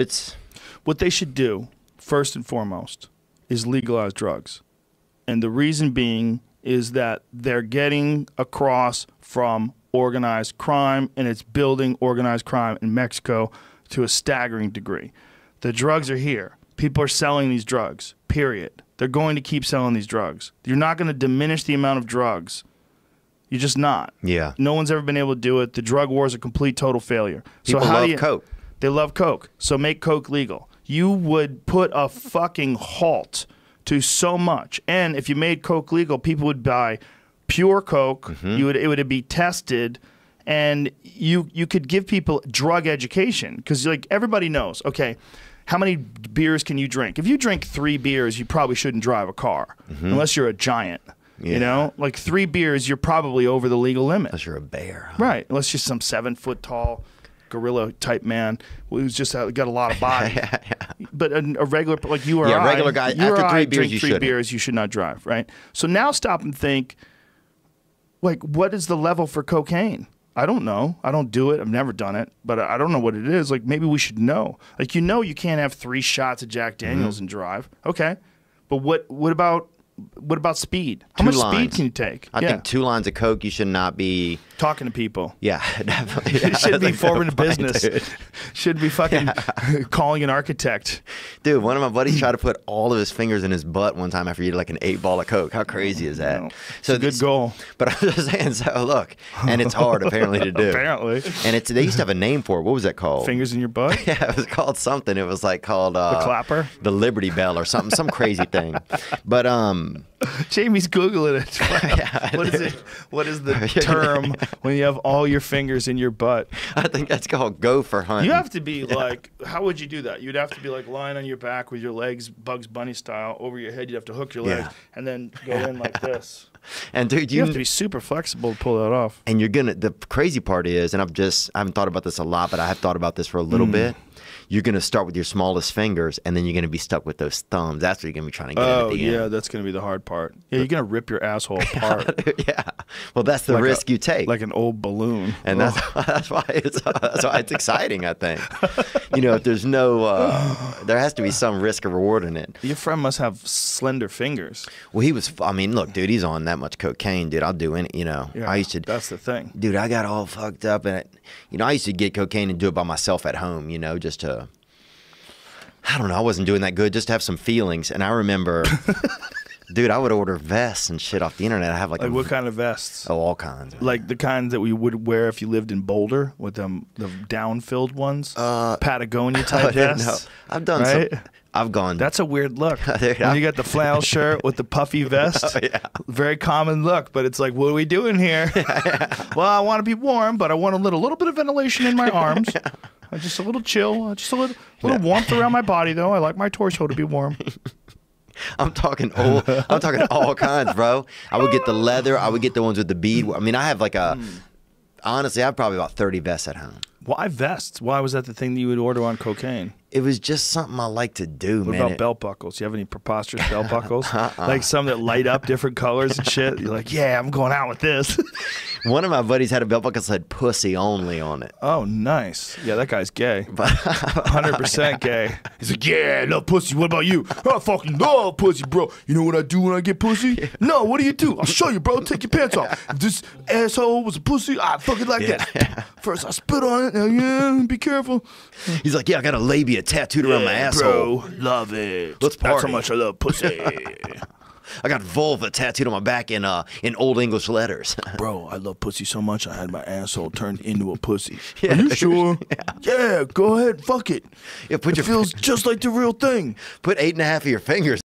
It's what they should do first and foremost is legalize drugs. And the reason being is that they're getting across from organized crime and it's building organized crime in Mexico to a staggering degree. The drugs are here. People are selling these drugs, period. They're going to keep selling these drugs. You're not going to diminish the amount of drugs. You're just not. yeah. No one's ever been able to do it. The drug war is a complete total failure. People so how love do you, coke. They love coke. So make coke legal. You would put a fucking halt to so much. And if you made coke legal, people would buy pure coke. Mm-hmm. You would it would be tested and you you could give people drug education cuz like everybody knows, okay, how many beers can you drink? If you drink 3 beers, you probably shouldn't drive a car unless you're a giant. Mm-hmm. Yeah. You know, like 3 beers, you're probably over the legal limit. Unless you're a bear. huh? Right. Unless you're some seven foot tall gorilla type man who's just uh, got a lot of body. But a, a regular, like you or Yeah, a I, regular guy, you after I three beers, drink you three shouldn't. beers, you should not drive. Right. So now stop and think, like, what is the level for cocaine? I don't know. I don't do it. I've never done it, but I I don't know what it is. Like maybe we should know. Like you know, you can't have three shots of Jack Daniels Mm-hmm. and drive. Okay, but what what about what about speed? How Two much speed can you take? I yeah, think two lines of coke. You should not be. talking to people. Yeah, definitely. It should be forming a business. dude. Should be fucking calling an architect. Dude, one of my buddies tried to put all of his fingers in his butt one time after he did like an eight ball of coke. How crazy is that? No. It's a good this- goal. But I was just saying, so look, and it's hard apparently to do. Apparently, And it's they used to have a name for it. What was that called? fingers in your butt. Yeah, it was called something. It was like called uh, clapper? the Liberty Bell, or something, some crazy thing. But um, Jamie's googling it. what is it? What is the term when you have all your fingers in your butt? I think that's called gopher hunt. You have to be like, how would you do that? You'd have to be like lying on your back with your legs Bugs Bunny style over your head. You'd have to hook your legs Yeah. and then go in like this. and dude, You you, have to be super flexible to pull that off. and you're gonna. The crazy part is, and I've just I haven't thought about this a lot, but I have thought about this for a little mm. bit. You're gonna start with your smallest fingers, and then you're gonna be stuck with those thumbs. That's what you're gonna be trying to get Oh at the yeah, end. that's gonna be the hard part. Yeah, you're gonna rip your asshole apart yeah. Well, that's the Like a- risk you take. like an old balloon. and that's that's why it's that's why it's exciting. I think, you know, if there's no, uh, there has to be some risk or reward in it. Your friend must have slender fingers. Well, he was. I mean, look, dude, he's on that much cocaine, dude. I'll do any. You know, Yeah, I used to. That's the thing. Dude, I got all fucked up, and it, you know, I used to get cocaine and do it by myself at home. You know, just to. I don't know. I wasn't doing that good. Just to have some feelings, and I remember, dude, I would order vests and shit off the internet. I have like, Like a, what kind of vests? oh, all kinds. Like the kinds that we would wear if you lived in Boulder with them the down-filled ones, uh, Patagonia type vests. I've done right? some. I've gone. That's a weird look. Dude, you got the flannel shirt with the puffy vest. Oh, yeah. Very common look, but it's like, what are we doing here? well, I want to be warm, but I want a little, little bit of ventilation in my arms. Uh, Just a little chill, uh, just a little, little warmth around my body, though. I like my torso to be warm. I'm talking all. I'm talking all kinds, bro. I would get the leather. I would get the ones with the bead. I mean, I have like a. Hmm. Honestly, I have probably about 30 vests at home. Why vests? Why was that the thing that you would order on cocaine? It was just something I like to do, What man. about It- belt buckles? You have any preposterous belt buckles? Uh-uh. Like some that light up different colors and shit? You're like, yeah, I'm going out with this. One of my buddies had a belt buckle that said "pussy only" on it. oh, nice. Yeah, that guy's gay. 100% gay. He's like, yeah, I love pussy. What about you? I fucking love pussy, bro. You know what I do when I get pussy? No, what do you do? I'll show you, bro. Take your pants off. If this asshole was a pussy, I fucking like Yeah. that. First, I spit on it. Now, yeah, be careful. he's like, "Yeah, I got a labia tattooed around my asshole. Bro, love it. Let's That's how much I love pussy. I got vulva tattooed on my back in uh in old English letters." Bro, I love pussy so much I had my asshole turned into a pussy. Yeah, Are you sure? Yeah. go ahead, fuck it. Yeah, put it your- feels just like the real thing. Put eight and a half of your fingers